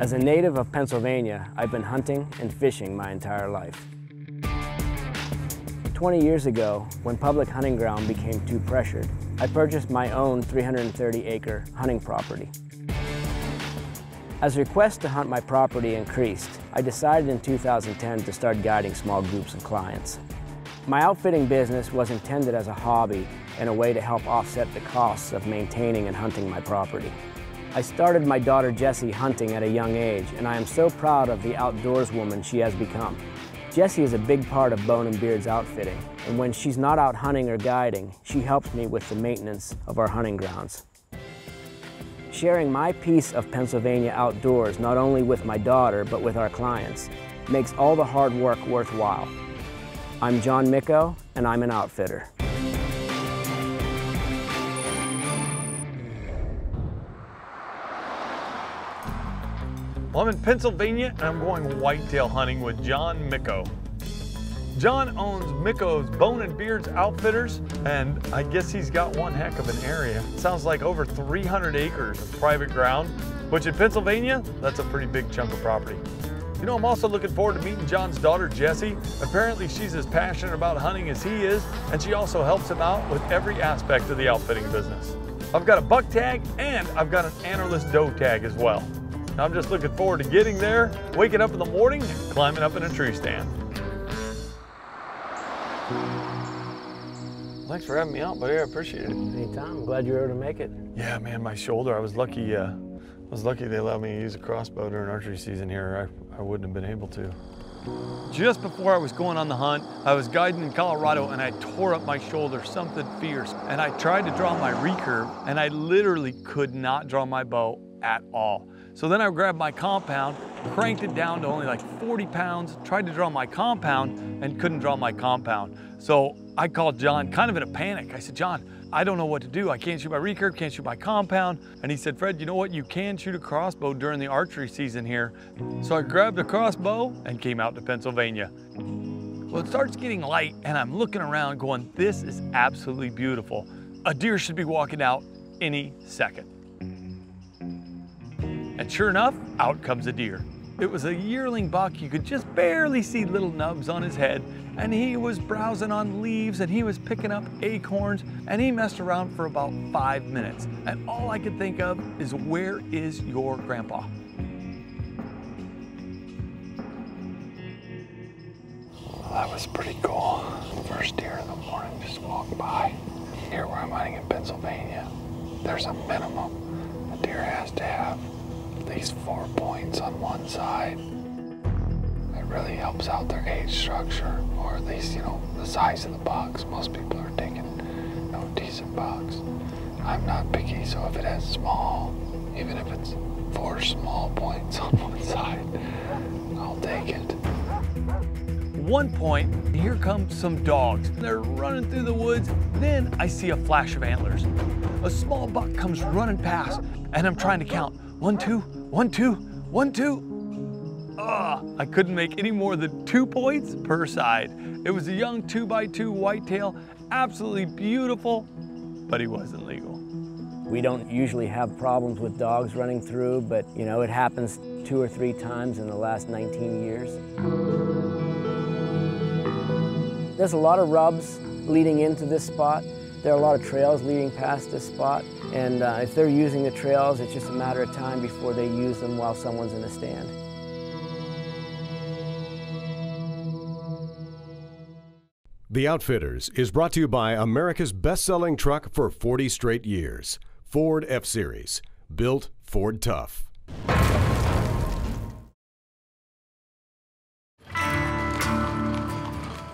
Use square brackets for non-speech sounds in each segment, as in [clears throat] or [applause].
As a native of Pennsylvania, I've been hunting and fishing my entire life. 20 years ago, when public hunting ground became too pressured, I purchased my own 330 acre hunting property. As requests to hunt my property increased, I decided in 2010 to start guiding small groups of clients. My outfitting business was intended as a hobby and a way to help offset the costs of maintaining and hunting my property. I started my daughter Jessie hunting at a young age, and I am so proud of the outdoors woman she has become. Jessie is a big part of Bone and Beard's outfitting, and when she's not out hunting or guiding, she helps me with the maintenance of our hunting grounds. Sharing my piece of Pennsylvania outdoors, not only with my daughter, but with our clients, makes all the hard work worthwhile. I'm John Micco, and I'm an outfitter. Well, I'm in Pennsylvania and I'm going whitetail hunting with John Micco. John owns Micco's Bone and Beards Outfitters, and I guess he's got one heck of an area. Sounds like over 300 acres of private ground, which in Pennsylvania, that's a pretty big chunk of property. You know, I'm also looking forward to meeting John's daughter, Jessie. Apparently, she's as passionate about hunting as he is, and she also helps him out with every aspect of the outfitting business. I've got a buck tag, and I've got an antlerless doe tag as well. I'm just looking forward to getting there, waking up in the morning, and climbing up in a tree stand. Thanks for having me out, buddy. I appreciate it. Anytime. I'm glad you were able to make it. Yeah, man, my shoulder. I was lucky. Uh, I was lucky they allowed me to use a crossbow during archery season here. I, I wouldn't have been able to. Just before I was going on the hunt, I was guiding in Colorado and I tore up my shoulder, something fierce. And I tried to draw my recurve and I literally could not draw my bow at all. So then I grabbed my compound, cranked it down to only like 40 pounds, tried to draw my compound and couldn't draw my compound. So I called John kind of in a panic. I said, John, I don't know what to do. I can't shoot my recurve, can't shoot my compound. And he said, Fred, you know what? You can shoot a crossbow during the archery season here. So I grabbed a crossbow and came out to Pennsylvania. Well, it starts getting light and I'm looking around going, this is absolutely beautiful. A deer should be walking out any second. And sure enough, out comes a deer. It was a yearling buck. You could just barely see little nubs on his head. And he was browsing on leaves and he was picking up acorns and he messed around for about five minutes. And all I could think of is, where is your grandpa? That was pretty cool. First deer in the morning just walked by. Here where I'm hunting in Pennsylvania, there's a minimum a deer has to have least four points on one side. It really helps out their age structure, or at least, you know, the size of the bucks. Most people are taking, you know, decent bucks. I'm not picky, so if it has small, even if it's four small [laughs] points on one side, I'll take it. One point, here come some dogs. They're running through the woods. Then I see a flash of antlers. A small buck comes running past, and I'm trying to count. One, two, one, two, one, two. Ugh, I couldn't make any more than two points per side. It was a young two by two whitetail, absolutely beautiful, but he wasn't legal. We don't usually have problems with dogs running through, but you know, it happens two or three times in the last 19 years. There's a lot of rubs leading into this spot. There are a lot of trails leading past this spot, and uh, if they're using the trails, it's just a matter of time before they use them while someone's in the stand. The Outfitters is brought to you by America's best-selling truck for 40 straight years, Ford F-Series, built Ford Tough.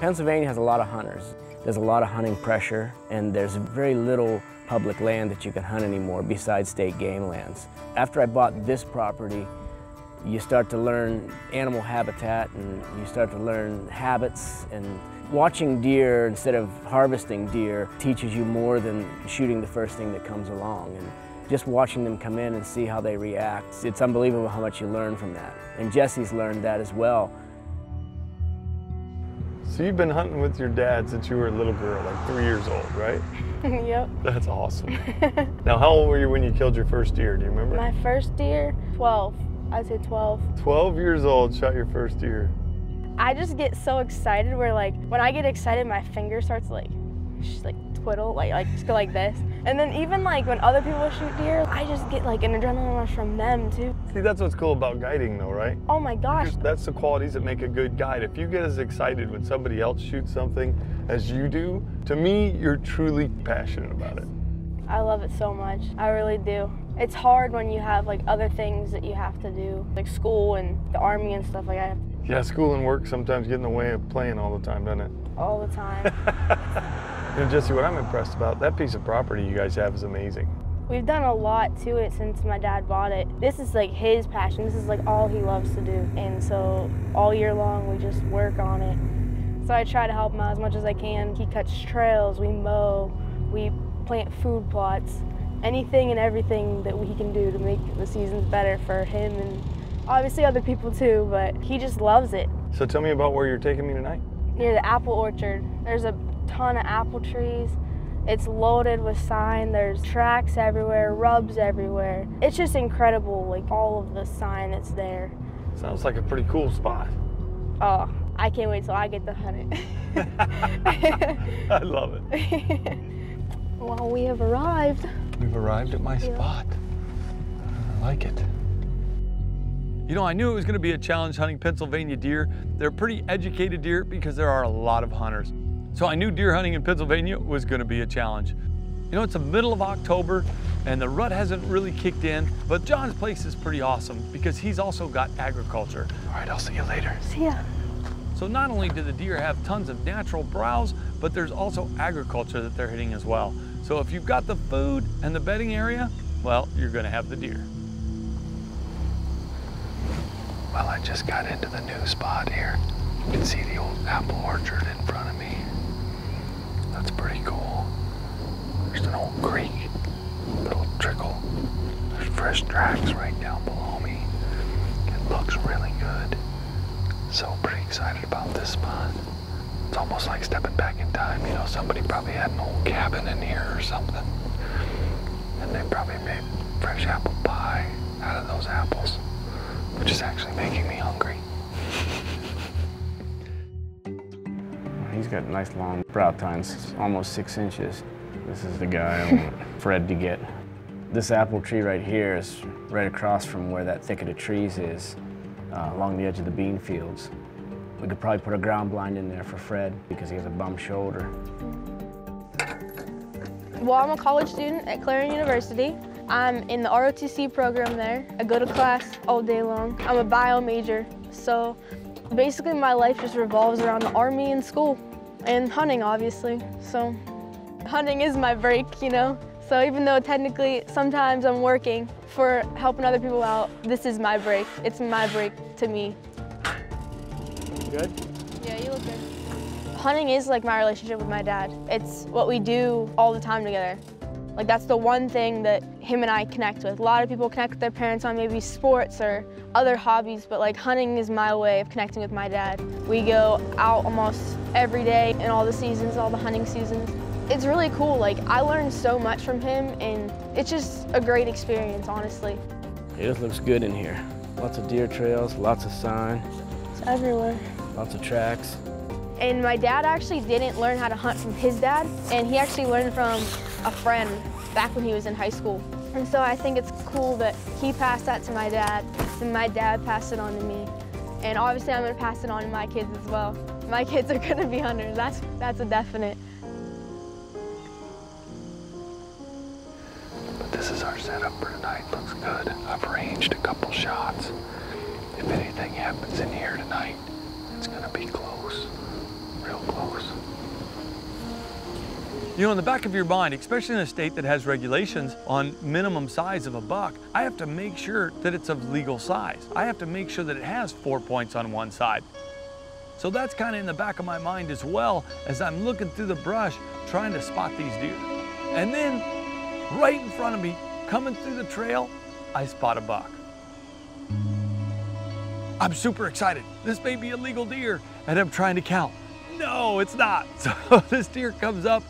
Pennsylvania has a lot of hunters. There's a lot of hunting pressure, and there's very little public land that you can hunt anymore besides state game lands. After I bought this property, you start to learn animal habitat and you start to learn habits and watching deer instead of harvesting deer teaches you more than shooting the first thing that comes along. And just watching them come in and see how they react, it's unbelievable how much you learn from that. And Jesse's learned that as well. So you've been hunting with your dad since you were a little girl, like three years old, right? [laughs] yep. That's awesome. [laughs] now, how old were you when you killed your first deer? Do you remember? My first deer, 12. I'd say 12. 12 years old, shot your first deer. I just get so excited where like when I get excited my finger starts like just like twiddle like like just go like this and then even like when other people shoot deer I just get like an adrenaline rush from them too See, that's what's cool about guiding though, right? oh my gosh That's the qualities that make a good guide. If you get as excited when somebody else shoots something as you do, to me, you're truly passionate about it. I love it so much I really do it's hard when you have like other things that you have to do like school and the army and stuff like I have Yeah, school and work sometimes get in the way of playing all the time, doesn't it? all the time [laughs] You know, Jesse, what I'm impressed about, that piece of property you guys have is amazing. We've done a lot to it since my dad bought it. This is like his passion. This is like all he loves to do. And so all year long we just work on it. So I try to help him out as much as I can. He cuts trails, we mow, we plant food plots, anything and everything that we can do to make the seasons better for him and obviously other people too, but he just loves it. So tell me about where you're taking me tonight. Near the apple orchard, there's a ton of apple trees. It's loaded with sign. There's tracks everywhere, rubs everywhere. It's just incredible, like all of the sign that's there. Sounds like a pretty cool spot. Oh, I can't wait till I get to hunt it. [laughs] I love it. [laughs] well, we have arrived. We've arrived at my spot. I like it. You know, I knew it was going to be a challenge hunting Pennsylvania deer. They're pretty educated deer because there are a lot of hunters. So I knew deer hunting in Pennsylvania was going to be a challenge. You know, it's the middle of October and the rut hasn't really kicked in, but John's place is pretty awesome because he's also got agriculture. All right, I'll see you later. See ya. So not only do the deer have tons of natural browse, but there's also agriculture that they're hitting as well. So if you've got the food and the bedding area, well, you're gonna have the deer. Well, I just got into the new spot here. You can see the old apple orchard in front of me. That's pretty cool. There's an old creek, little trickle. There's fresh tracks right down below me. It looks really good. So pretty excited about this spot. It's almost like stepping back in time. You know, somebody probably had an old cabin in here or something. And they probably made fresh apple pie out of those apples which is actually making me hungry. He's got nice long brow tines, almost six inches. This is the guy I want [laughs] Fred to get. This apple tree right here is right across from where that thicket of trees is, uh, along the edge of the bean fields. We could probably put a ground blind in there for Fred because he has a bum shoulder. Well, I'm a college student at Clarion University. I'm in the ROTC program there. I go to class all day long. I'm a bio major, so basically my life just revolves around the army and school and hunting, obviously. So hunting is my break, you know? So even though technically sometimes I'm working for helping other people out, this is my break. It's my break to me. Good? Yeah, you look good. Hunting is like my relationship with my dad. It's what we do all the time together. Like that's the one thing that him and I connect with. A lot of people connect with their parents on maybe sports or other hobbies, but like hunting is my way of connecting with my dad. We go out almost every day in all the seasons, all the hunting seasons. It's really cool. Like I learned so much from him and it's just a great experience, honestly. It just looks good in here. Lots of deer trails, lots of sign, It's everywhere. lots of tracks. And my dad actually didn't learn how to hunt from his dad, and he actually learned from a friend back when he was in high school. And so I think it's cool that he passed that to my dad, and my dad passed it on to me. And obviously I'm gonna pass it on to my kids as well. My [laughs] kids are gonna be hunters, that's, that's a definite. But this is our setup for tonight. Looks good. I've arranged a couple shots. If anything happens in here tonight, You know, in the back of your mind, especially in a state that has regulations on minimum size of a buck, I have to make sure that it's of legal size. I have to make sure that it has four points on one side. So that's kind of in the back of my mind as well as I'm looking through the brush trying to spot these deer. And then right in front of me, coming through the trail, I spot a buck. I'm super excited. This may be a legal deer, and I'm trying to count. No, it's not. [laughs] So this deer comes up,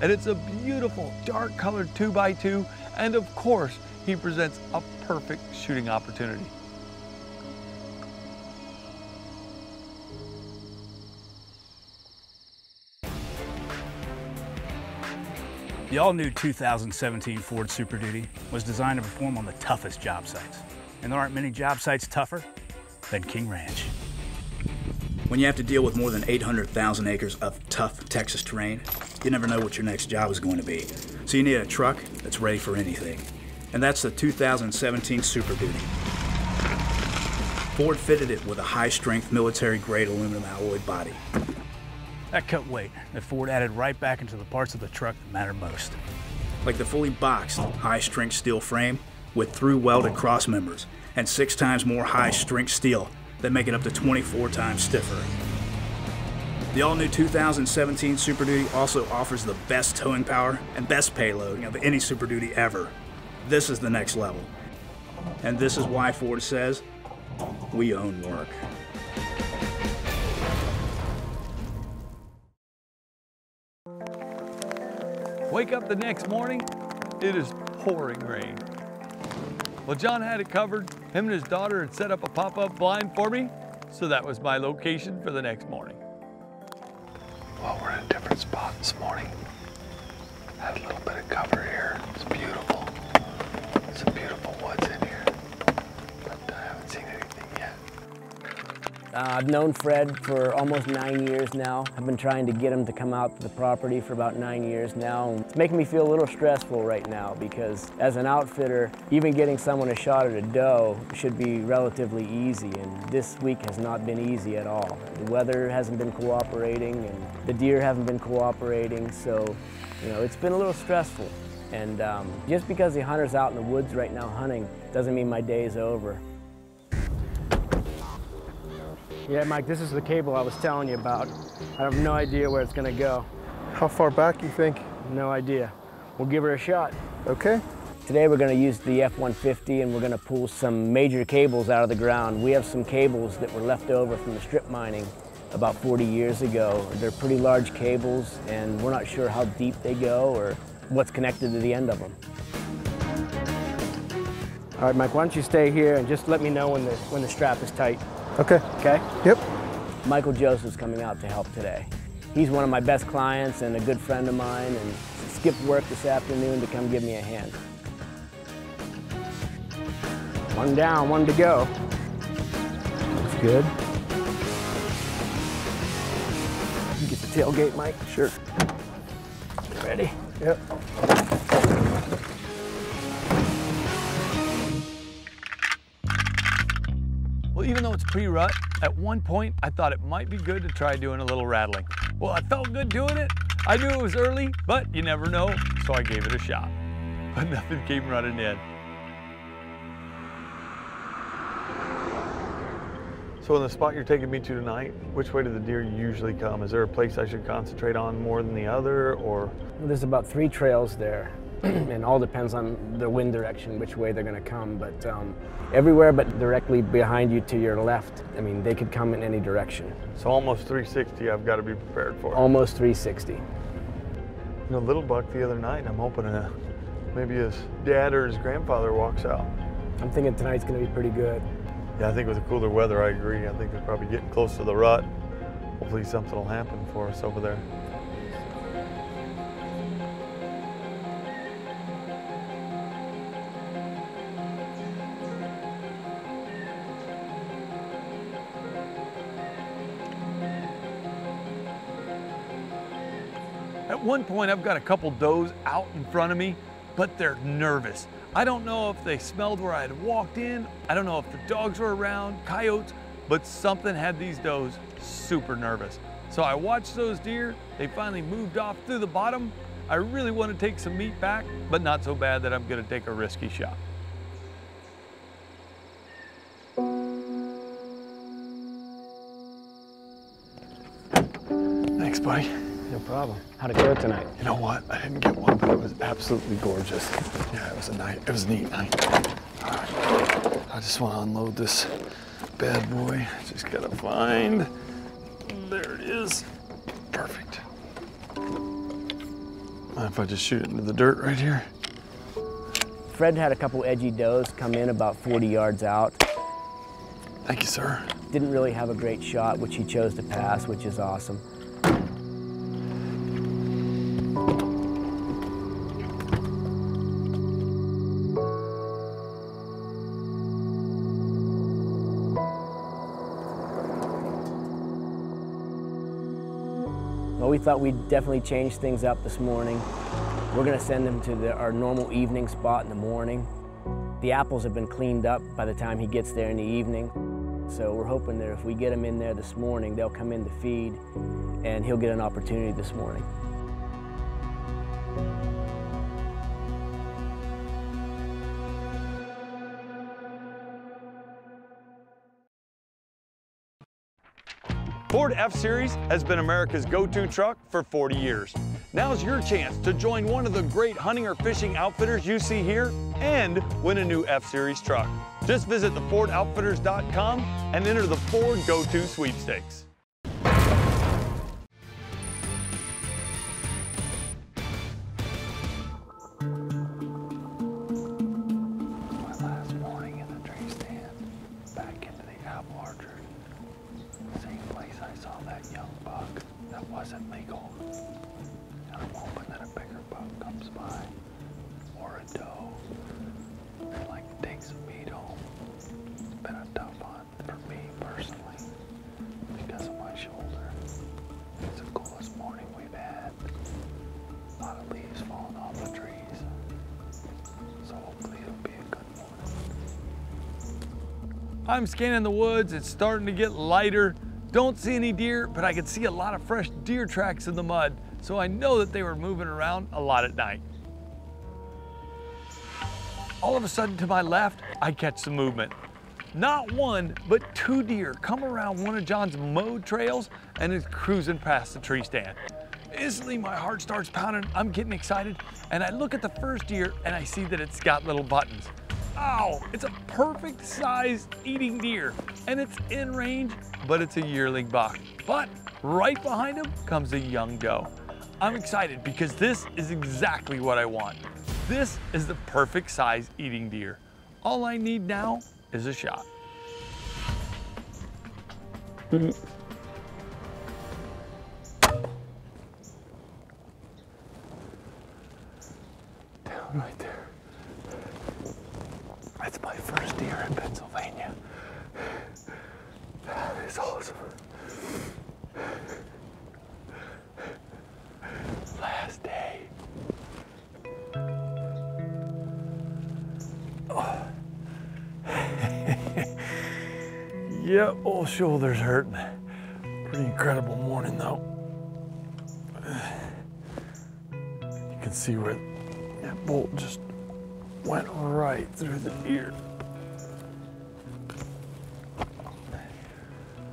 and it's a beautiful dark colored 2x2 and of course he presents a perfect shooting opportunity. The all-new 2017 Ford Super Duty was designed to perform on the toughest job sites. And there aren't many job sites tougher than King Ranch. When you have to deal with more than 800,000 acres of tough Texas terrain, you never know what your next job is going to be. So you need a truck that's ready for anything. And that's the 2017 Super Duty. Ford fitted it with a high-strength military-grade aluminum alloy body. That cut weight that Ford added right back into the parts of the truck that matter most. Like the fully boxed, high-strength steel frame with through-welded cross members and six times more high-strength steel that make it up to 24 times stiffer. The all-new 2017 Super Duty also offers the best towing power and best payload of any Super Duty ever. This is the next level. And this is why Ford says, we own work. Wake up the next morning, it is pouring rain. Well, John had it covered. Him and his daughter had set up a pop-up blind for me, so that was my location for the next morning. Well, we're in a different spot this morning. Had a little bit of cover here. Uh, I've known Fred for almost nine years now. I've been trying to get him to come out to the property for about nine years now. It's making me feel a little stressful right now because as an outfitter, even getting someone a shot at a doe should be relatively easy and this week has not been easy at all. The weather hasn't been cooperating and the deer haven't been cooperating so you know it's been a little stressful. And um, just because the hunter's out in the woods right now hunting doesn't mean my day is over. Yeah, Mike, this is the cable I was telling you about. I have no idea where it's gonna go. How far back you think? No idea. We'll give her a shot. Okay. Today we're gonna use the F-150 and we're gonna pull some major cables out of the ground. We have some cables that were left over from the strip mining about 40 years ago. They're pretty large cables and we're not sure how deep they go or what's connected to the end of them. All right, Mike, why don't you stay here and just let me know when the, when the strap is tight. Okay. Okay? Yep. Michael Joseph's coming out to help today. He's one of my best clients and a good friend of mine and skipped work this afternoon to come give me a hand. One down, one to go. Looks good. You get the tailgate, Mike? Sure. Ready? Yep. Pre-rut, at one point I thought it might be good to try doing a little rattling. Well, I felt good doing it. I knew it was early, but you never know, so I gave it a shot. [laughs] But nothing came running in. So in the spot you're taking me to tonight, which way do the deer usually come? Is there a place I should concentrate on more than the other, or? There's about three trails there, [clears throat] and all depends on the wind direction, which way they're going to come. But um, everywhere but directly behind you to your left, I mean, they could come in any direction. So almost 360 I've got to be prepared for. It. Almost 360. You know, little buck the other night, I'm hoping uh, maybe his dad or his grandfather walks out. I'm thinking tonight's going to be pretty good. Yeah, I think with the cooler weather, I agree. I think they're probably getting close to the rut. Hopefully something will happen for us over there. At one point, I've got a couple does out in front of me, but they're nervous. I don't know if they smelled where I had walked in. I don't know if the dogs were around, coyotes, but something had these does super nervous. So I watched those deer. They finally moved off through the bottom. I really want to take some meat back, but not so bad that I'm going to take a risky shot. Thanks, buddy. No problem. How'd it go tonight? You know what? I didn't get one, but it was absolutely gorgeous. Yeah, it was a night. It was a neat night. All right. I just want to unload this bad boy. Just gotta find. There it is. Perfect. Mind if I just shoot it into the dirt right here? Fred had a couple edgy does come in about 40 yards out. Thank you, sir. Didn't really have a great shot, which he chose to pass, which is awesome. We thought we'd definitely change things up this morning. We're gonna send him to the, our normal evening spot in the morning. The apples have been cleaned up by the time he gets there in the evening. So we're hoping that if we get him in there this morning, they'll come in to feed and he'll get an opportunity this morning. Ford F-Series has been America's go-to truck for 40 years. Now's your chance to join one of the great hunting or fishing outfitters you see here and win a new F-Series truck. Just visit thefordoutfitters.com and enter the Ford Go-To Sweepstakes. I'm scanning the woods, it's starting to get lighter. Don't see any deer, but I can see a lot of fresh deer tracks in the mud, so I know that they were moving around a lot at night. All of a sudden to my left, I catch some movement. Not one, but two deer come around one of John's mowed trails and is cruising past the tree stand. Instantly, my heart starts pounding. I'm getting excited, and I look at the first deer and I see that it's got little buttons. Wow, it's a perfect size eating deer and it's in range, but it's a yearling buck. But right behind him comes a young doe. I'm excited because this is exactly what I want. This is the perfect size eating deer. All I need now is a shot. Mm-hmm. Yep, old shoulder's hurting. Pretty incredible morning though. You can see where that bolt just went right through the ear.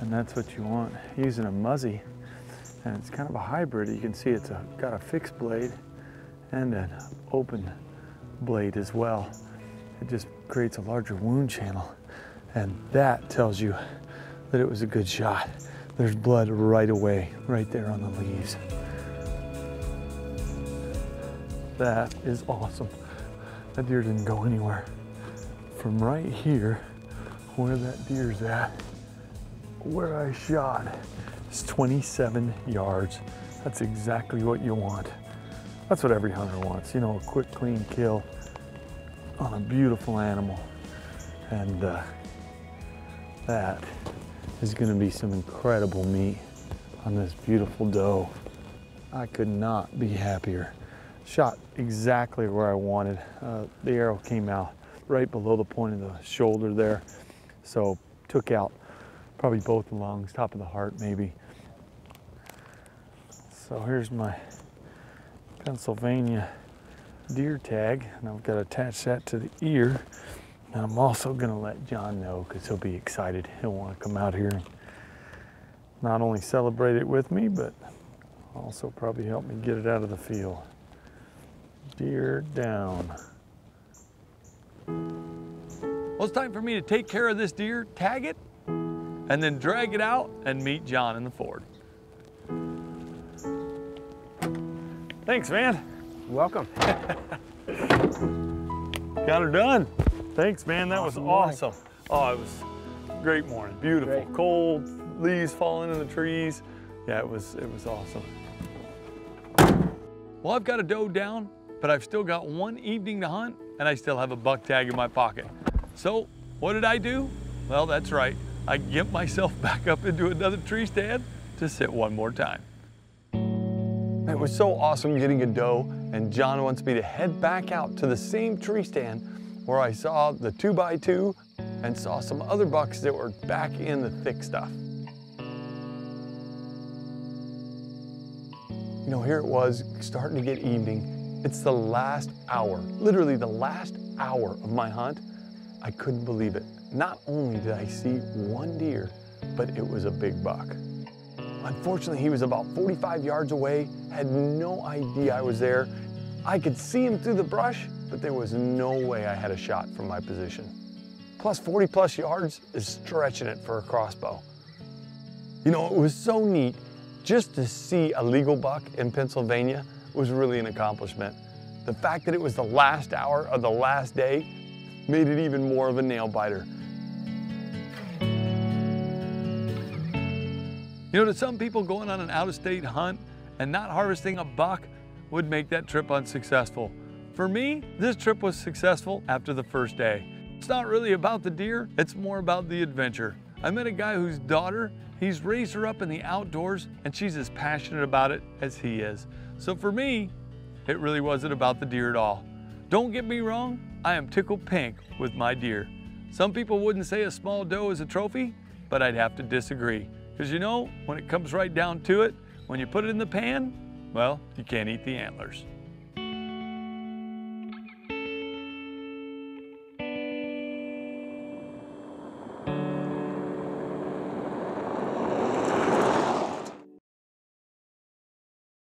And that's what you want. Using a muzzy, and it's kind of a hybrid. You can see it's a, got a fixed blade and an open blade as well. It just creates a larger wound channel. And that tells you that it was a good shot. There's blood right away, right there on the leaves. That is awesome. That deer didn't go anywhere. From right here, where that deer's at, where I shot, it's 27 yards. That's exactly what you want. That's what every hunter wants, you know, a quick, clean kill on a beautiful animal. And uh, that is gonna be some incredible meat on this beautiful doe. I could not be happier shot exactly where I wanted. Uh, the arrow came out right below the point of the shoulder there. So took out probably both the lungs, top of the heart maybe. So here's my Pennsylvania deer tag and I've got to attach that to the ear. And I'm also gonna let John know because he'll be excited. He'll want to come out here and not only celebrate it with me, but also probably help me get it out of the field deer down. Well, it's time for me to take care of this deer, tag it, and then drag it out and meet John in the Ford. Thanks, man. welcome. [laughs] Got her done. Thanks, man. That awesome was awesome. Morning. Oh, it was great morning. Beautiful. Great. Cold, leaves falling in the trees. Yeah, it was it was awesome. Well, I've got a doe down but I've still got one evening to hunt and I still have a buck tag in my pocket. So what did I do? Well, that's right. I get myself [laughs] back up into another tree stand to sit one more time. It was so awesome getting a doe, and John wants me to head back out to the same tree stand where I saw the two by two and saw some other bucks that were back in the thick stuff. You know, here it was, starting to get evening. It's the last hour, literally the last hour of my hunt. I couldn't believe it. Not only did I see one deer, but it was a big buck. Unfortunately, he was about 45 yards away, had no idea I was there. I could see him through the brush, but there was no way I had a shot from my position. Plus 40 plus yards is stretching it for a crossbow. You know, it was so neat just to see a legal buck in Pennsylvania was really an accomplishment. The fact that it was the last hour of the last day made it even more of a nail biter. You know, to some people, going on an out of state hunt and not harvesting a buck would make that trip unsuccessful. For me, this trip was successful after the first day. It's not really about the deer, it's more about the adventure. I met a guy whose daughter, he's raised her up in the outdoors and she's as passionate about it as he is. So for me, it really wasn't about the deer at all. Don't get me wrong, I am tickled pink with my deer. Some people wouldn't say a small doe is a trophy, but I'd have to disagree. Because you know, when it comes right down to it, when you put it in the pan, well, you can't eat the antlers.